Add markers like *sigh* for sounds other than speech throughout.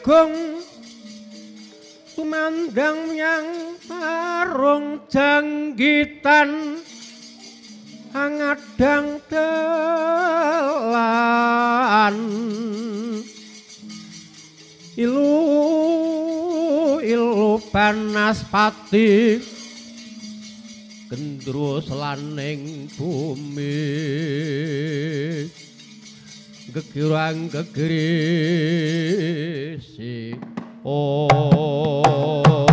agung tumandang yang arung janggitan angadang telan. Ilu ilu panaspati gendro selaning bumi gegirang gegirisi oh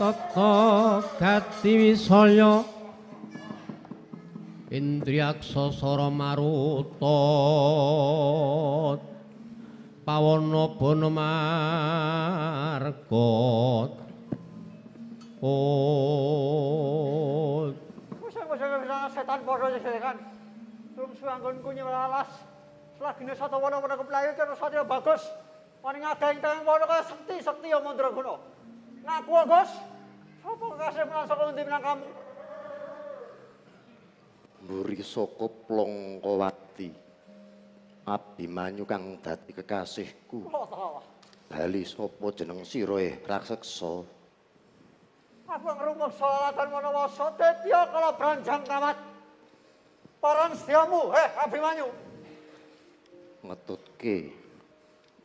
Tata gati wisaya Indriyaksa sara maruta pawana bana margot bisa setan podo kan. Tum suanggon kunyi lalas. Selagine satu wana-wana keplayu terus satya bagus. Paling ageng teng podo kaya sekti-sekti ya mandraguna. Ngaku Gus. Sopo kasih menang saka endi menang kamu? Mburi saka Plongkowati. Abimanyu kang dadi kekasihku. Bali sapa jeneng sirae raseksa? Aku ngrumah salatan manawasa tetya kala branjang kawat. Paran setiamu, heh Abimanyu. Ngetutke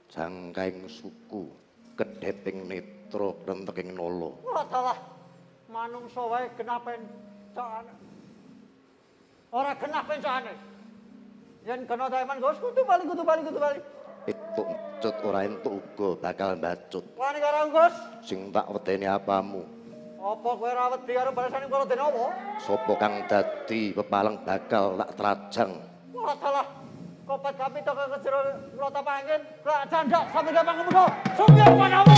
jangkaing suku kedheping netra krenteking nala. Allah taala. Manungsa wae genapen cakane. Ora genapen cakane. Yen kena taeman Gus kudu bali kudu bali kudu bali. Entuk mecut ora entuk uga bakal mbacut. Wani karo Gus. Sing tak wedeni apamu? Apa kowe ora wedi karo balasaning kula dene apa? Sapa kang dadi pepalang bakal tak trajang? Wah salah. Kopet kami to ke jero lota pangin, lak jandak sampe gampang kemudo. Sumpir panamu.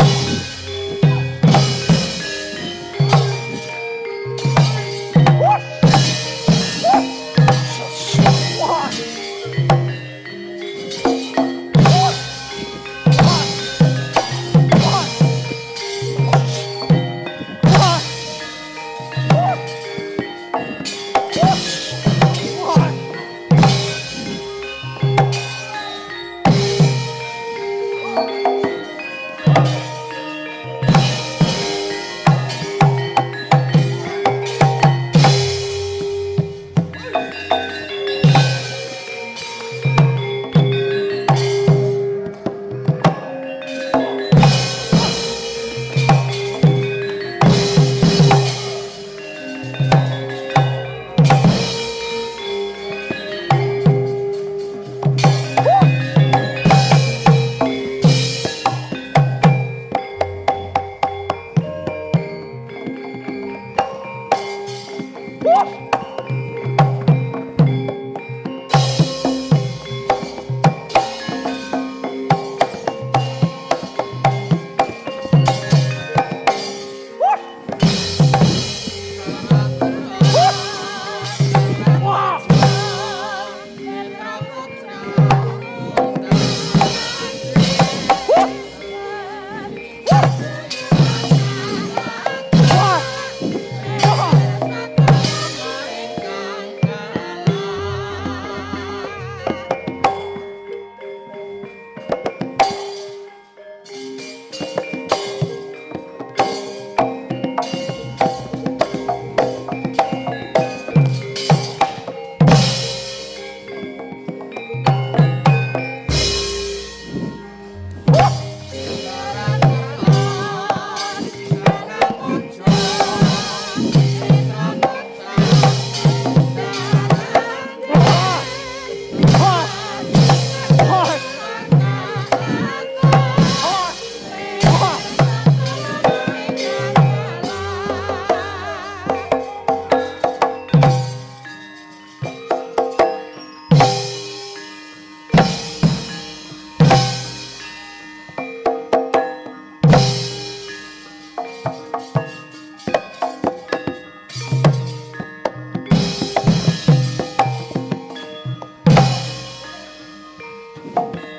Di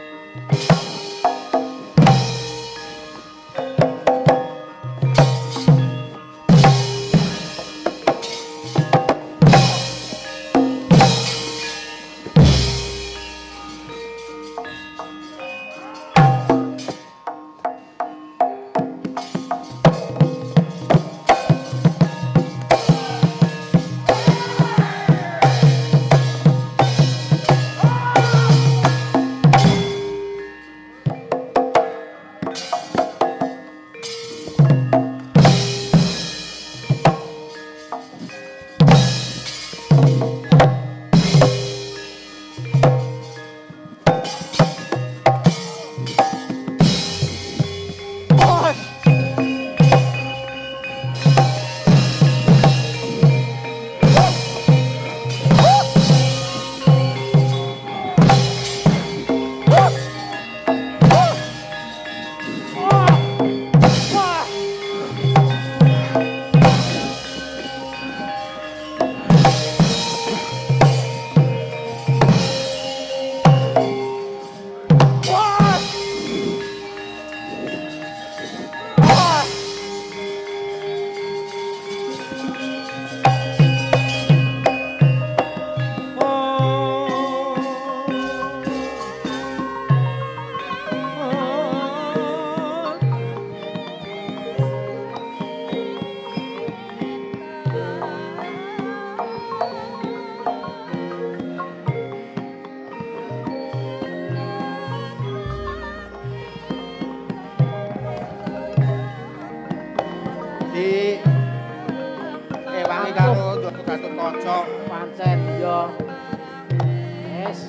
Kaca. pancen ya wis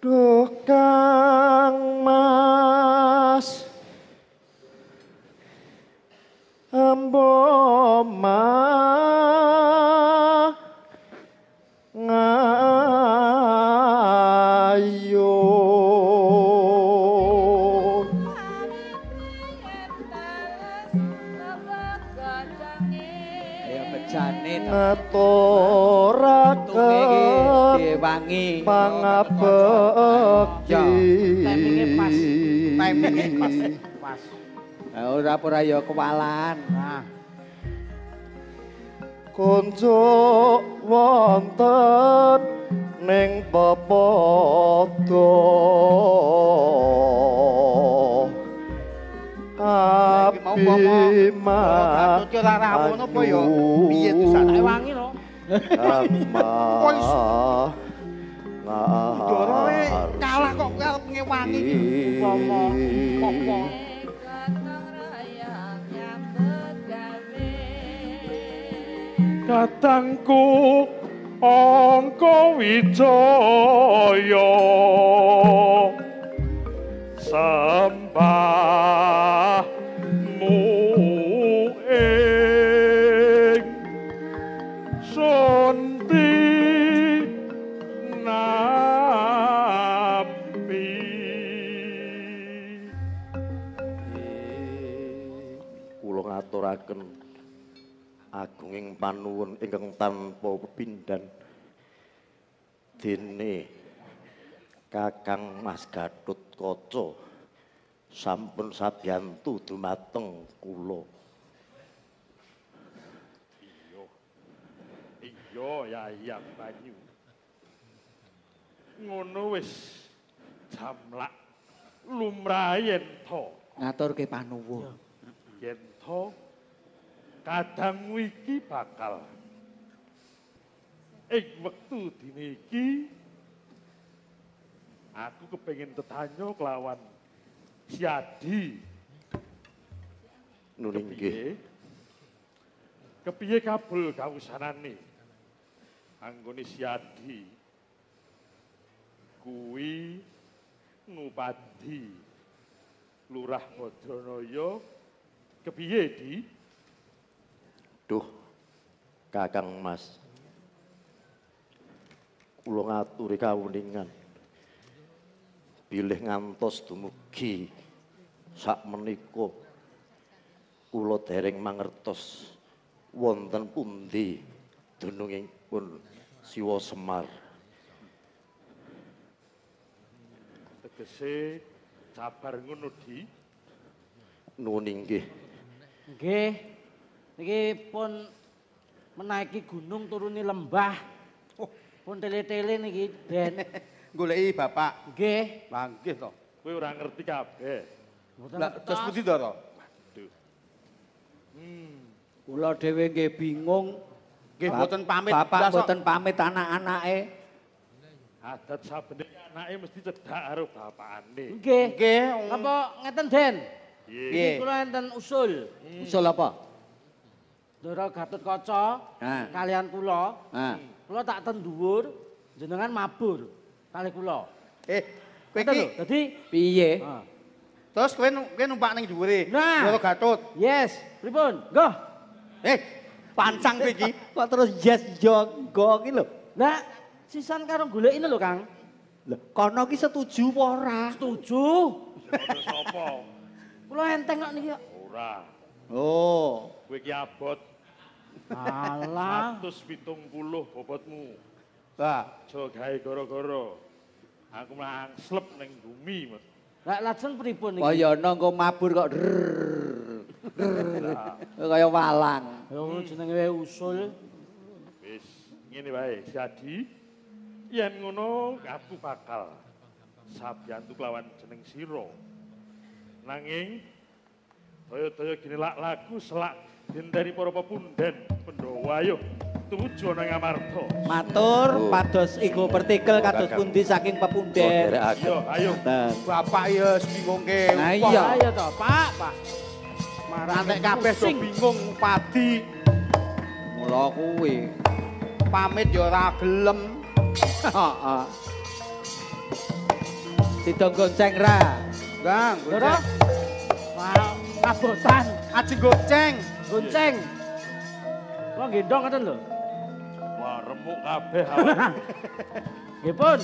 Duh Kang Mas Amboma ngayo diwangi pangabekti Timinge pas. timinge pas. Ora ora ya kewalan. Nah. Kunjuk wonten ning pepodo. Iki mau ya? Piye tusan? Ae wangi lho. Wis. Ndoro e kalah kok arep ngewangi. Umpama apa? Katangku angka wijaya sembahmu kula ngaturaken agunging panuwun ingkang tanpa pepindhan dene Kakang Mas Gatut Kaca. Sampun sabiyantu dumateng kula. Iya. Yayang banyu. Ngono wis jamlak lumrah yen to. Ngaturke panuwun. Yen to kadang iki bakal. Ing wektu dine iki aku kepengin tetanyo kelawan Siadi nuninggih kepiye? kepiye kabul kawusanane? Anggone Siadi kuwi ngupadi Lurah Badranaya kepiye di Duh, Kakang Mas. Kula ngaturi kawuningan. Bilih ngantos dumugi sak menika kula dereng mangertos wonten pundi dunungipun Siwa Semar. tegese sabar ngono di Nuwun inggih. Nggih. Niki pun menaiki gunung turuni lembah. Pun tele-tele niki Den. *laughs* Goleki bapak. Nggih. Lah nggih to. kowe ora ngerti kabeh Lah terus pundi to to? Kula dhewe nggih bingung. Nggih mboten pamit. Bapak mboten pamit anak-anake. adat sabene anake mesti cedhak karo bapakane Nggih. Nggih. Apa ngeten Den? Piye Nggih. Kula enten usul. Usul apa? Ndara Gatut Kaca kalian kula. Kula tak ten dhuwur, jenengan mabur kali kula. Eh, kowe iki lho. Dadi Piye? ha. terus kowe kowe numpak ning dhuwure. Nah. Karo Gatut. Yes, pripun? Nggo. Eh, pancang kowe iki. *laughs* Kok terus yes jonggo ki lho. Lah, sisan karo golek ini lho, Kang. Lho, kono ki setuju apa ora? Setuju. Sapa Kula enteng kok niki. ora Oh. kowe iki abot Alah. 170 bobotmu Lah, aja gawe gara-gara aku mlang slep ning bumi Mas. Lah lajeng pripun niki? Kaya ana engko mabur kok *laughs* kaya walang. Yo jenenge usul. wis ngene wae jadi yen ngono aku bakal sabiyantu kelawan jeneng sira nanging daya-daya gini lak lagu selak dendani para pepunden Pandhawa ayo tuju nang Amarta Matur pados iku partikel kados pundi saking pepunden. derekaken. ayo bapak ya wis bingungke. Nah, iya. Ayo to, Pak, Pak. Marang Antek kabeh do pusing. bingung padi mula kuwi. pamit ya ora gelem. Heeh. Sidong gonceng ra. Gang, Ndara. Wah, kabotan, Aji goceng. gonceng. Kula gendong ngoten lho. wah remuk kabeh awak *laughs* Nggih pun.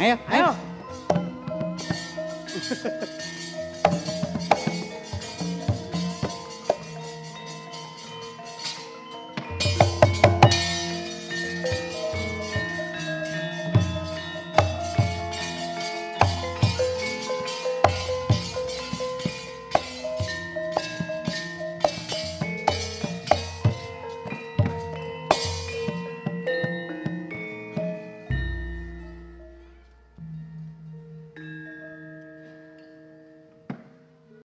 Ayo, ayo. Ayo. *laughs*